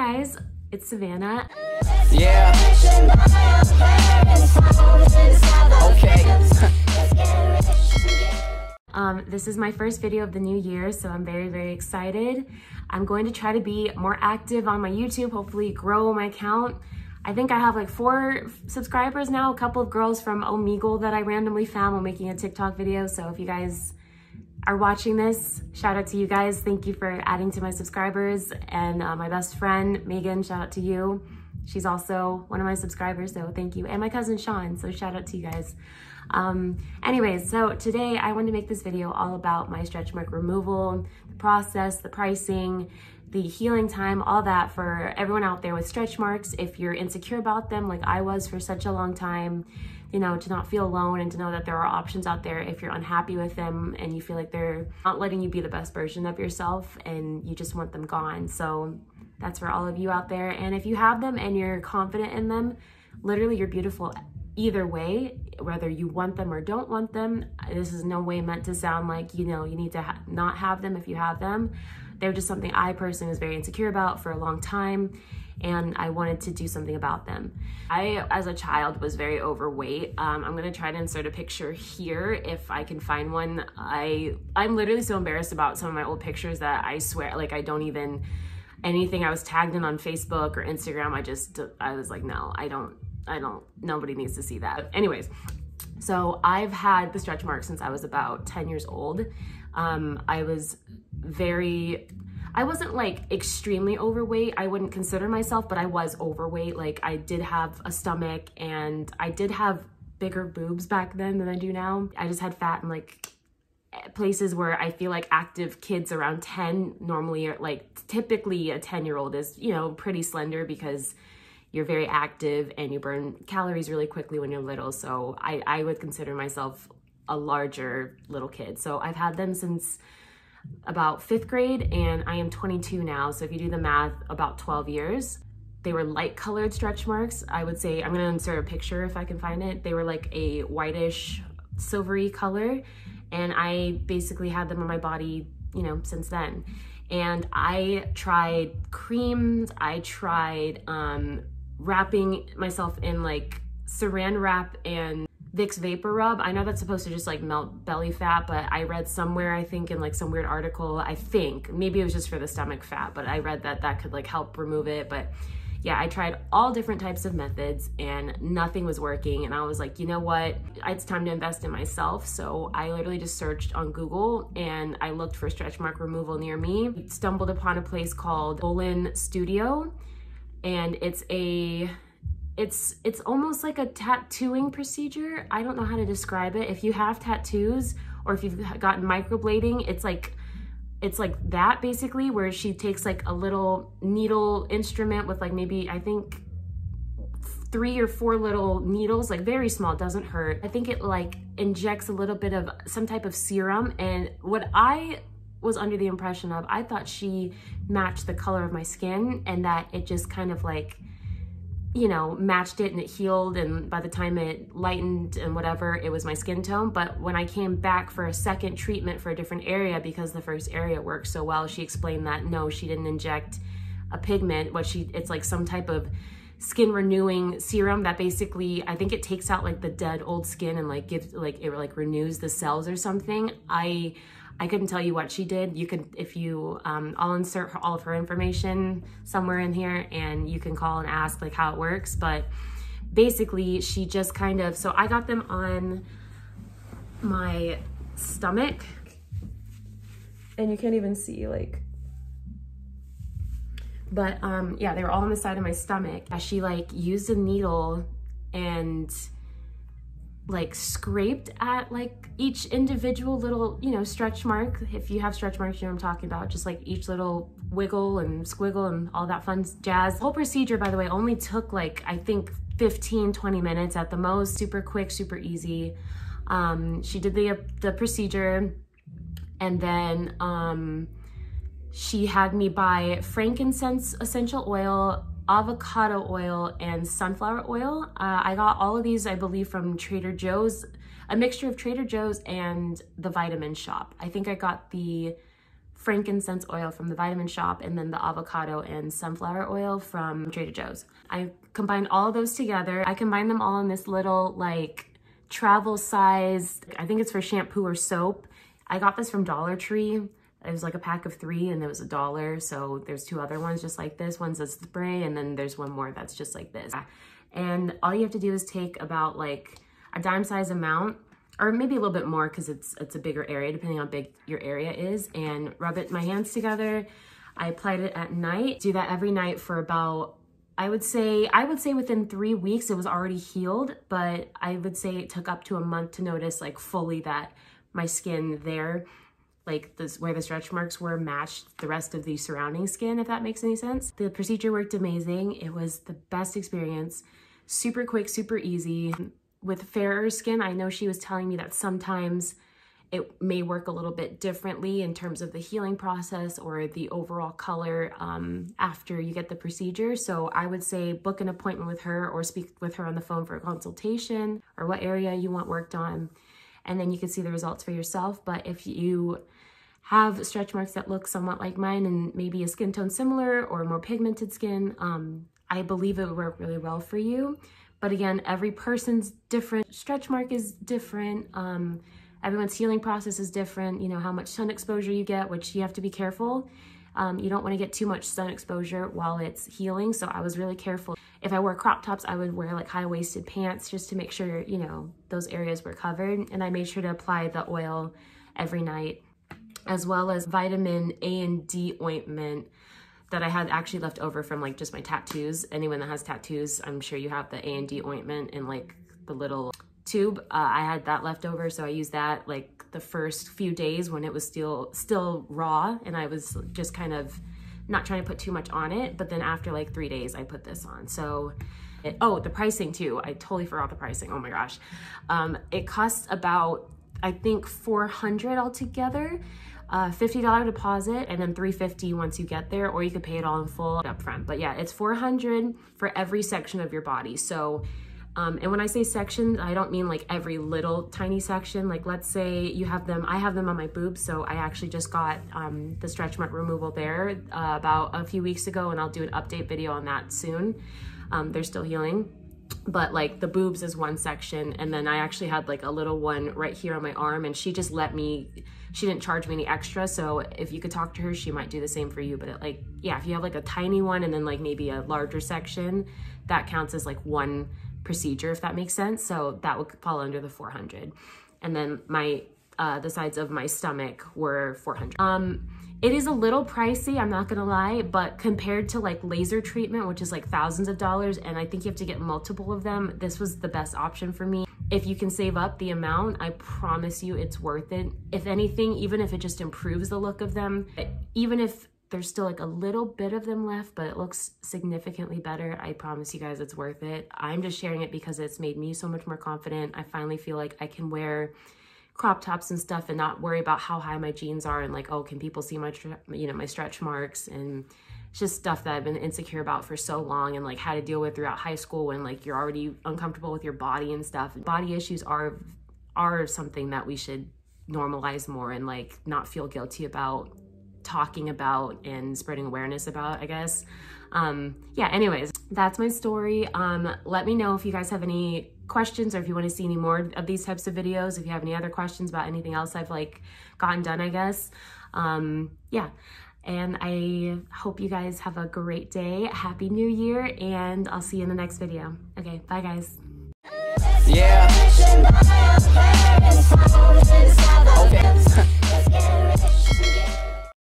guys, it's Savannah. Yeah. Okay. Um, this is my first video of the new year, so I'm very, very excited. I'm going to try to be more active on my YouTube, hopefully grow my account. I think I have like four subscribers now, a couple of girls from Omegle that I randomly found while making a TikTok video. So if you guys are watching this, shout out to you guys. Thank you for adding to my subscribers. And uh, my best friend, Megan, shout out to you. She's also one of my subscribers, so thank you. And my cousin Sean, so shout out to you guys. Um, anyways, so today I wanted to make this video all about my stretch mark removal, the process, the pricing, the healing time, all that for everyone out there with stretch marks. If you're insecure about them, like I was for such a long time, you know, to not feel alone and to know that there are options out there if you're unhappy with them and you feel like they're not letting you be the best version of yourself and you just want them gone. So that's for all of you out there. And if you have them and you're confident in them, literally you're beautiful either way, whether you want them or don't want them. This is no way meant to sound like, you know, you need to ha not have them if you have them. They're just something I personally was very insecure about for a long time and I wanted to do something about them. I, as a child, was very overweight. Um, I'm gonna try to insert a picture here if I can find one. I, I'm literally so embarrassed about some of my old pictures that I swear, like I don't even, anything I was tagged in on Facebook or Instagram, I just, I was like, no, I don't, I don't, nobody needs to see that. Anyways, so I've had the stretch marks since I was about 10 years old. Um, I was very, I wasn't like extremely overweight. I wouldn't consider myself, but I was overweight. Like I did have a stomach and I did have bigger boobs back then than I do now. I just had fat and like places where I feel like active kids around 10 normally are like typically a 10 year old is, you know, pretty slender because you're very active and you burn calories really quickly when you're little. So I, I would consider myself a larger little kid. So I've had them since about fifth grade and I am 22 now. So if you do the math, about 12 years. They were light colored stretch marks. I would say, I'm gonna insert a picture if I can find it. They were like a whitish silvery color and I basically had them on my body, you know, since then. And I tried creams, I tried um, wrapping myself in like saran wrap and Vicks Vapor Rub. I know that's supposed to just like melt belly fat, but I read somewhere, I think in like some weird article, I think, maybe it was just for the stomach fat, but I read that that could like help remove it. But yeah, I tried all different types of methods and nothing was working. And I was like, you know what? It's time to invest in myself. So I literally just searched on Google and I looked for stretch mark removal near me. Stumbled upon a place called Boleyn Studio and it's a it's it's almost like a tattooing procedure. I don't know how to describe it. If you have tattoos or if you've gotten microblading, it's like it's like that basically where she takes like a little needle instrument with like maybe I think three or four little needles, like very small, doesn't hurt. I think it like injects a little bit of some type of serum and what I was under the impression of, I thought she matched the color of my skin and that it just kind of like you know, matched it and it healed. And by the time it lightened and whatever, it was my skin tone. But when I came back for a second treatment for a different area, because the first area worked so well, she explained that no, she didn't inject a pigment. What she, it's like some type of skin renewing serum that basically, I think it takes out like the dead old skin and like gives, like it like renews the cells or something. I, I couldn't tell you what she did. You could, if you, um, I'll insert her, all of her information somewhere in here and you can call and ask like how it works. But basically she just kind of, so I got them on my stomach and you can't even see like, but um, yeah, they were all on the side of my stomach. She like used a needle and like scraped at like each individual little, you know, stretch mark. If you have stretch marks, you know I'm talking about. Just like each little wiggle and squiggle and all that fun jazz. The whole procedure, by the way, only took like, I think 15, 20 minutes at the most. Super quick, super easy. Um, she did the, the procedure and then um, she had me buy frankincense essential oil, avocado oil and sunflower oil. Uh, I got all of these, I believe, from Trader Joe's, a mixture of Trader Joe's and the Vitamin shop. I think I got the frankincense oil from the Vitamin shop and then the avocado and sunflower oil from Trader Joe's. I combined all of those together. I combined them all in this little like travel size, I think it's for shampoo or soap. I got this from Dollar Tree. It was like a pack of three and it was a dollar. So there's two other ones just like this. One's a spray and then there's one more that's just like this. And all you have to do is take about like a dime size amount or maybe a little bit more because it's it's a bigger area depending on how big your area is and rub it my hands together. I applied it at night. Do that every night for about I would say I would say within 3 weeks it was already healed, but I would say it took up to a month to notice like fully that my skin there like this where the stretch marks were matched the rest of the surrounding skin if that makes any sense. The procedure worked amazing. It was the best experience. Super quick, super easy with fairer skin, I know she was telling me that sometimes it may work a little bit differently in terms of the healing process or the overall color um, after you get the procedure. So I would say book an appointment with her or speak with her on the phone for a consultation or what area you want worked on. And then you can see the results for yourself. But if you have stretch marks that look somewhat like mine and maybe a skin tone similar or more pigmented skin, um, I believe it would work really well for you. But again, every person's different. Stretch mark is different. Um, everyone's healing process is different. You know, how much sun exposure you get, which you have to be careful. Um, you don't want to get too much sun exposure while it's healing. So I was really careful. If I wore crop tops, I would wear like high-waisted pants just to make sure, you know, those areas were covered. And I made sure to apply the oil every night as well as vitamin A and D ointment that I had actually left over from like just my tattoos. Anyone that has tattoos, I'm sure you have the A&D ointment in like the little tube. Uh, I had that left over, so I used that like the first few days when it was still still raw and I was just kind of not trying to put too much on it. But then after like three days, I put this on. So, it, oh, the pricing too. I totally forgot the pricing. Oh my gosh. Um, it costs about, I think 400 altogether uh, $50 deposit and then 350 once you get there, or you could pay it all in full up front. But yeah, it's 400 for every section of your body. So, um, and when I say sections, I don't mean like every little tiny section. Like let's say you have them, I have them on my boobs. So I actually just got um, the stretch mark removal there uh, about a few weeks ago and I'll do an update video on that soon. Um, they're still healing but like the boobs is one section and then I actually had like a little one right here on my arm and she just let me she didn't charge me any extra so if you could talk to her she might do the same for you but it, like yeah if you have like a tiny one and then like maybe a larger section that counts as like one procedure if that makes sense so that would fall under the 400 and then my uh the sides of my stomach were 400 um it is a little pricey, I'm not gonna lie, but compared to like laser treatment, which is like thousands of dollars, and I think you have to get multiple of them, this was the best option for me. If you can save up the amount, I promise you it's worth it. If anything, even if it just improves the look of them, even if there's still like a little bit of them left, but it looks significantly better. I promise you guys it's worth it. I'm just sharing it because it's made me so much more confident. I finally feel like I can wear crop tops and stuff and not worry about how high my jeans are and like, oh, can people see my, you know, my stretch marks and just stuff that I've been insecure about for so long and like how to deal with throughout high school when like you're already uncomfortable with your body and stuff. Body issues are, are something that we should normalize more and like not feel guilty about talking about and spreading awareness about, I guess. Um, yeah, anyways, that's my story. Um, let me know if you guys have any questions or if you want to see any more of these types of videos, if you have any other questions about anything else I've like gotten done, I guess. Um, yeah. And I hope you guys have a great day. Happy New Year, and I'll see you in the next video. Okay, bye guys. Yeah. Okay.